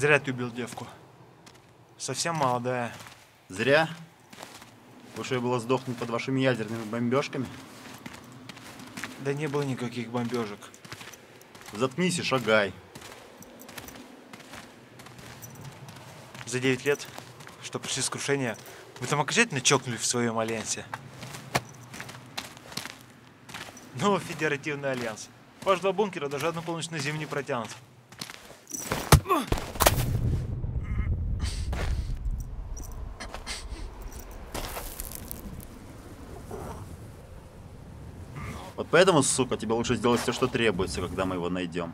Зря ты убил девку. Совсем молодая. Зря. Я было сдохнуть под вашими ядерными бомбежками. Да не было никаких бомбежек. Заткнись и шагай. За 9 лет, что пришли с крушения, вы там окончательно чокнули в своем альянсе. Ну, федеративный альянс. Ваш два бункера даже одну полночь на зиму не протянут. Вот поэтому, сука, тебе лучше сделать все, что требуется, когда мы его найдем.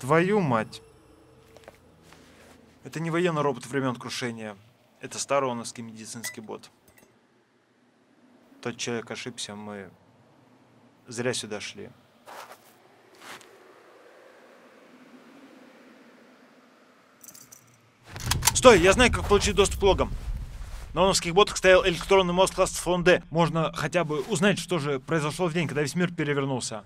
Твою мать. Это не военный робот времен крушения. Это староновский медицинский бот. Тот человек ошибся, мы зря сюда шли. Стой, я знаю, как получить доступ к логам. На оновских ботах стоял электронный мозг класса фон Д. Можно хотя бы узнать, что же произошло в день, когда весь мир перевернулся.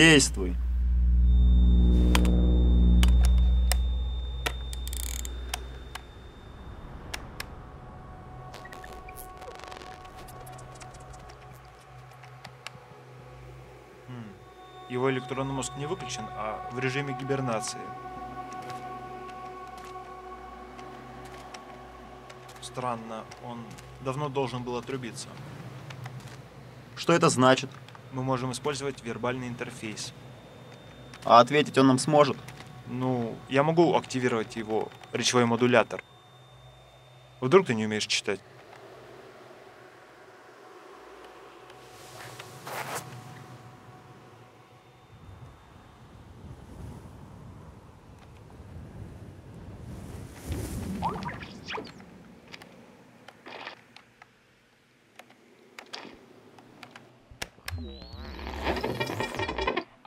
Действуй. Его электронный мозг не выключен, а в режиме гибернации. Странно, он давно должен был отрубиться. Что это значит? Мы можем использовать вербальный интерфейс. А ответить он нам сможет? Ну, я могу активировать его речевой модулятор. Вдруг ты не умеешь читать?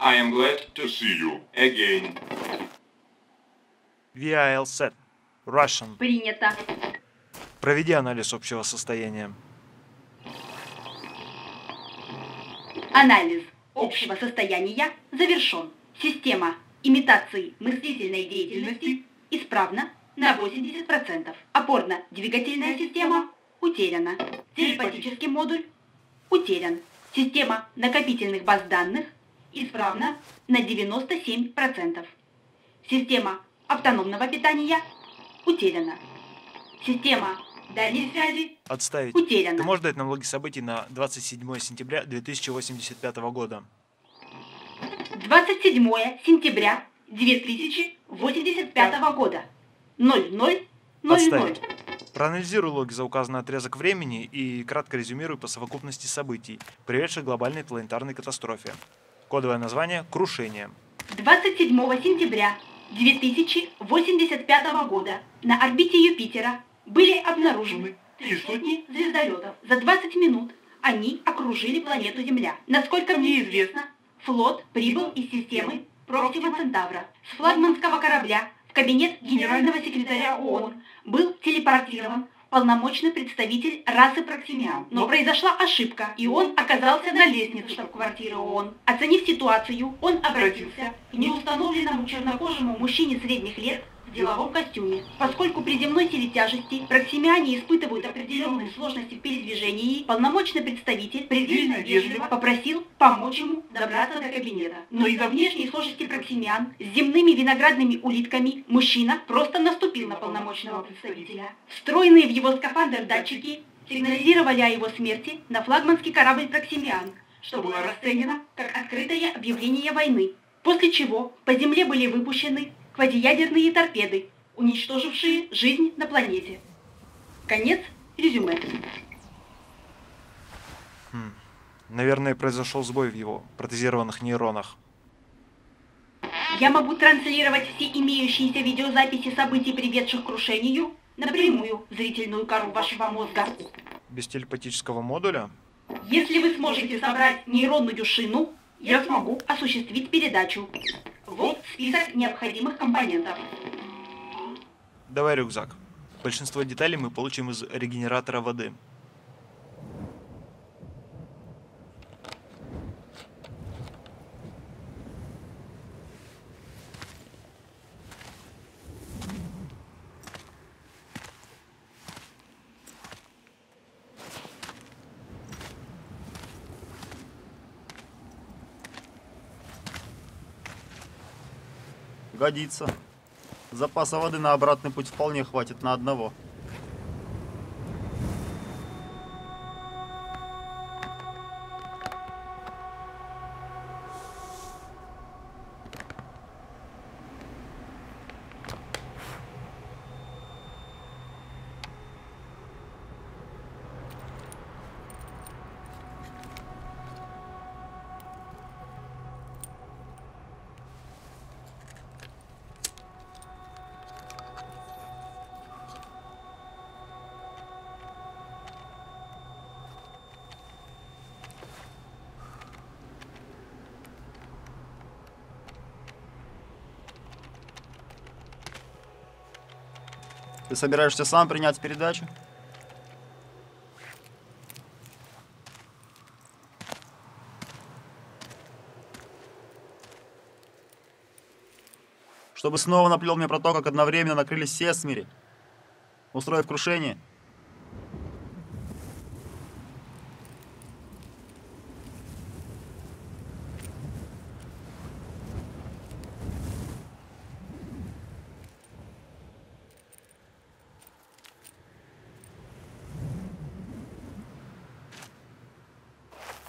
I am glad to see you again. VIL set. Russian. Принято. Проведи анализ общего состояния. Анализ общего состояния завершен. Система имитации мыслительной деятельности исправна на 80%. Опорно-двигательная система утеряна. Телепатический модуль утерян. Система накопительных баз данных исправна на 97%. Система автономного питания Утеряна. Система дальней связи Отставить. утеряна. Ты можешь дать нам логи событий на 27 сентября 2085 года? 27 сентября 2085 года. 0000. Отставить. Проанализируй логи за указанный отрезок времени и кратко резюмируй по совокупности событий, приведших к глобальной планетарной катастрофе. Кодовое название – крушение. 27 сентября 2085 года на орбите Юпитера были обнаружены три сотни звездолетов. За 20 минут они окружили планету Земля. Насколько мне известно, флот прибыл из системы Проксима Центавра. С флагманского корабля в кабинет генерального секретаря ООН был телепортирован полномочный представитель расы Проксимиан. Но произошла ошибка, и он оказался на лестнице штаб-квартиры ООН. Оценив ситуацию, он обратился к неустановленному чернокожему мужчине средних лет в деловом костюме. Поскольку при земной силе тяжести проксимиане испытывают определенные сложности в передвижении, полномочный представитель предельно вежливо попросил помочь ему добраться до кабинета. Но из-за внешней сложности проксимиан с земными виноградными улитками мужчина просто наступил на полномочного представителя. Встроенные в его скафандр датчики сигнализировали о его смерти на флагманский корабль Проксимиан, что было расценено как открытое объявление войны. После чего по земле были выпущены квазиядерные торпеды, уничтожившие жизнь на планете. Конец резюме. Хм. Наверное, произошел сбой в его протезированных нейронах. Я могу транслировать все имеющиеся видеозаписи событий, приведших к крушению, напрямую в зрительную кору вашего мозга. Без телепатического модуля? Если вы сможете собрать нейронную шину, я смогу осуществить передачу. Вот список необходимых компонентов. Давай рюкзак. Большинство деталей мы получим из регенератора воды. Годится. Запаса воды на обратный путь вполне хватит на одного. Ты собираешься сам принять передачу? Чтобы снова наплел мне про то, как одновременно накрылись все смири, устроив крушение.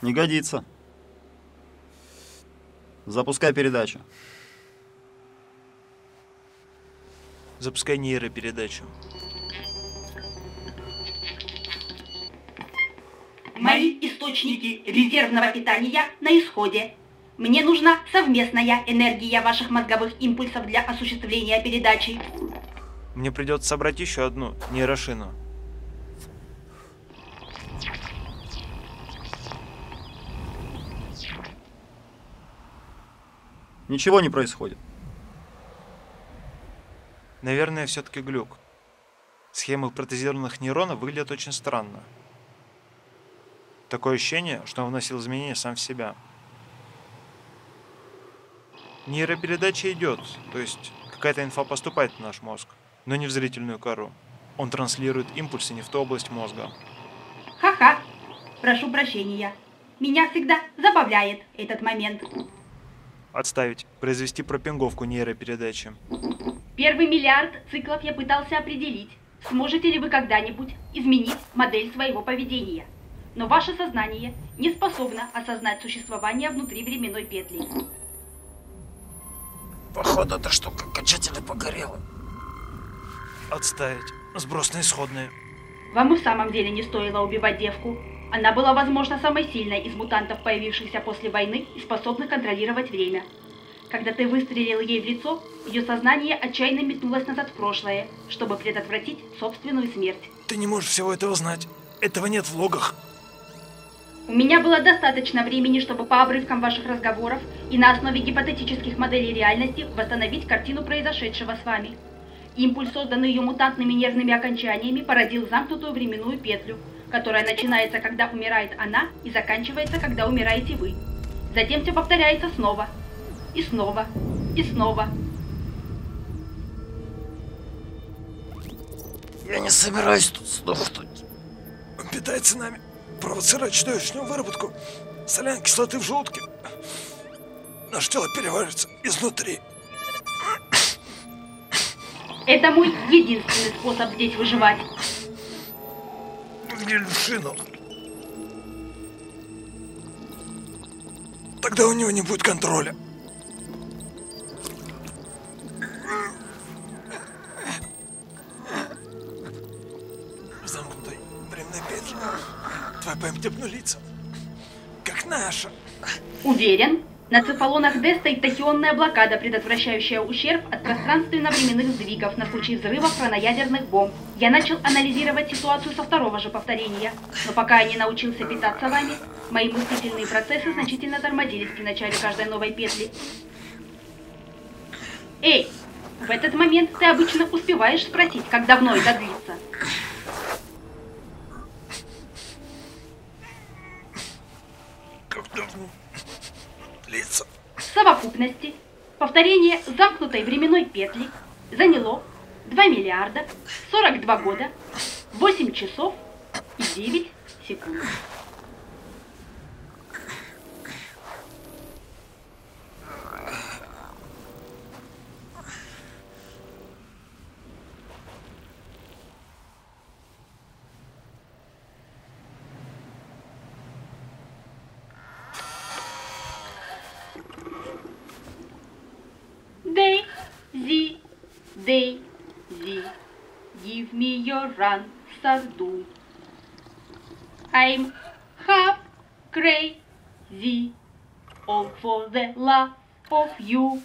Не годится. Запускай передачу. Запускай нейропередачу. Мои источники резервного питания на исходе. Мне нужна совместная энергия ваших мозговых импульсов для осуществления передачи. Мне придется собрать еще одну нейрошину. Ничего не происходит. Наверное, все-таки глюк. Схемы протезированных нейронов выглядят очень странно. Такое ощущение, что он вносил изменения сам в себя. Нейропередача идет, то есть какая-то инфа поступает в наш мозг, но не в зрительную кору. Он транслирует импульсы не в ту область мозга. Ха-ха. Прошу прощения. Меня всегда забавляет этот момент. Отставить. Произвести пропинговку нейропередачи. Первый миллиард циклов я пытался определить, сможете ли вы когда-нибудь изменить модель своего поведения. Но ваше сознание не способно осознать существование внутри временной петли. Походу, эта штука окончательно погорела. Отставить. Сброс на исходные. Вам и в самом деле не стоило убивать девку. Она была, возможно, самой сильной из мутантов, появившихся после войны и способных контролировать время. Когда ты выстрелил ей в лицо, ее сознание отчаянно метнулось назад в прошлое, чтобы предотвратить собственную смерть. Ты не можешь всего этого знать. Этого нет в логах. У меня было достаточно времени, чтобы по обрывкам ваших разговоров и на основе гипотетических моделей реальности восстановить картину произошедшего с вами. Импульс, созданный ее мутантными нервными окончаниями, породил замкнутую временную петлю, которая начинается, когда умирает она, и заканчивается, когда умираете вы. Затем все повторяется снова. И снова. И снова. Я не собираюсь тут сдохнуть. Он питается нами, провоцирует чудовищную выработку соляной кислоты в желудке. Наше тело переваривается изнутри. Это мой единственный способ здесь выживать. Гильшину. Тогда у него не будет контроля. Замкнутой временной петле твоя память обнулится. Как наша. Уверен, на цефалонах Д стоит тахионная блокада, предотвращающая ущерб от пространственно-временных сдвигов на случай взрывов хроноядерных бомб. Я начал анализировать ситуацию со второго же повторения, но пока я не научился питаться вами, мои мыслительные процессы значительно тормозились при начале каждой новой петли. Эй, в этот момент ты обычно успеваешь спросить, как давно это длится. Как давно длится. В совокупности повторение замкнутой временной петли заняло 2 миллиарда 42 года 8 часов и 9 секунд. Daisy, give me your answer, do. I'm half crazy, all for the love of you.